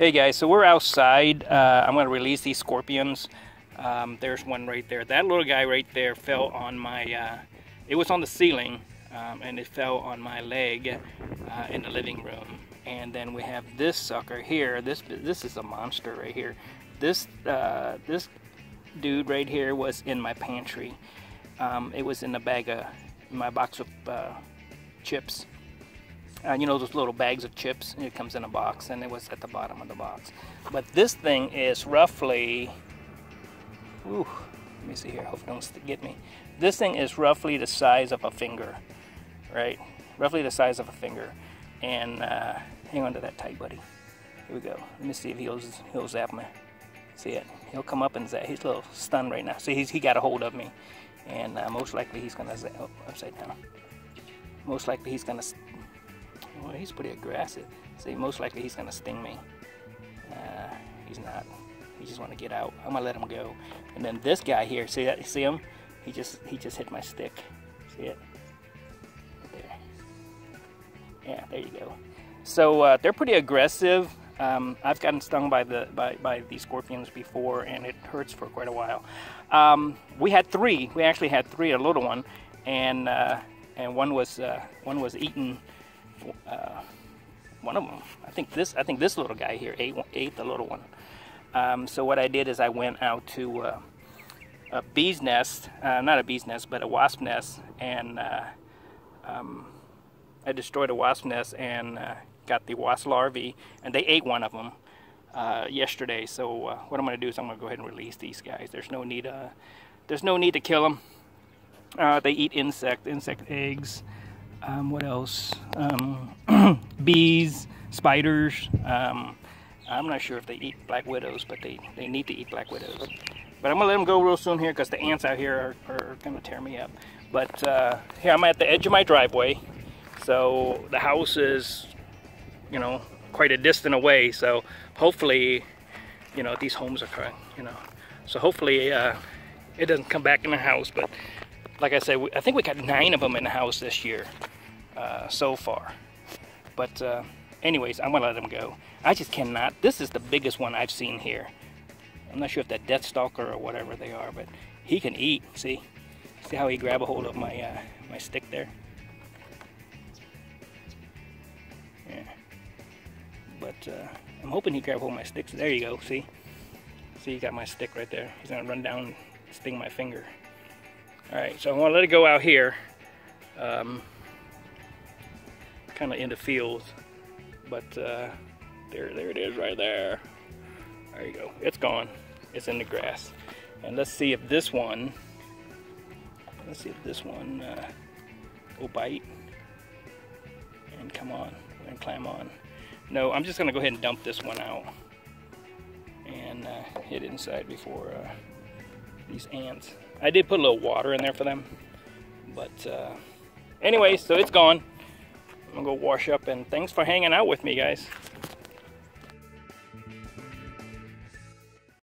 Hey guys, so we're outside. Uh, I'm to release these scorpions. Um, there's one right there. That little guy right there fell on my, uh, it was on the ceiling um, and it fell on my leg uh, in the living room. And then we have this sucker here. This this is a monster right here. This uh, this dude right here was in my pantry. Um, it was in the bag of my box of uh, chips uh, you know those little bags of chips it comes in a box and it was at the bottom of the box. But this thing is roughly ooh, let me see here. Hope it don't get me. This thing is roughly the size of a finger right? Roughly the size of a finger. And uh, hang on to that tight buddy. Here we go. Let me see if he'll he'll zap me. See it? He'll come up and zap. He's a little stunned right now. See he's he got a hold of me. And uh, most likely he's gonna zap oh, upside down. Most likely he's gonna well, he's pretty aggressive. See, most likely he's gonna sting me. Uh, he's not. He just want to get out. I'm gonna let him go. And then this guy here, see that? See him? He just he just hit my stick. See it? There. Yeah, there you go. So uh, they're pretty aggressive. Um, I've gotten stung by the by, by these scorpions before, and it hurts for quite a while. Um, we had three. We actually had three, a little one, and uh, and one was uh, one was eaten uh, one of them. I think this. I think this little guy here ate, ate the little one. Um, so what I did is I went out to uh, a bee's nest, uh, not a bee's nest, but a wasp nest, and uh, um, I destroyed a wasp nest and uh, got the wasp larvae, and they ate one of them uh, yesterday. So what I'm going to do is I'm going to go ahead and release these guys. There's no need. there's no need to kill them. they eat insect, insect eggs um, what else? Um, bees, spiders. Um, I'm not sure if they eat black widows, but they, they need to eat black widows. But I'm gonna let them go real soon here because the ants out here are, are gonna tear me up. But uh, here I'm at the edge of my driveway. So the house is, you know, quite a distance away. So hopefully, you know, these homes are, you know, so hopefully uh, it doesn't come back in the house. But like I said, I think we got nine of them in the house this year uh, so far. But uh, anyways, I'm gonna let them go. I just cannot, this is the biggest one I've seen here. I'm not sure if that death stalker or whatever they are, but he can eat, see? See how he grab a hold of my, uh, my stick there? Yeah. But uh, I'm hoping he grab hold of my sticks. There you go, see? See, he got my stick right there. He's gonna run down and sting my finger. All right, so I want to let it go out here. Um, kind of in the field, but uh, there, there it is right there. There you go. It's gone. It's in the grass. And let's see if this one, let's see if this one uh, will bite and come on and climb on. No, I'm just gonna go ahead and dump this one out and uh, hit inside before uh, these ants. I did put a little water in there for them, but uh, anyway, so it's gone. I'm gonna go wash up and thanks for hanging out with me guys.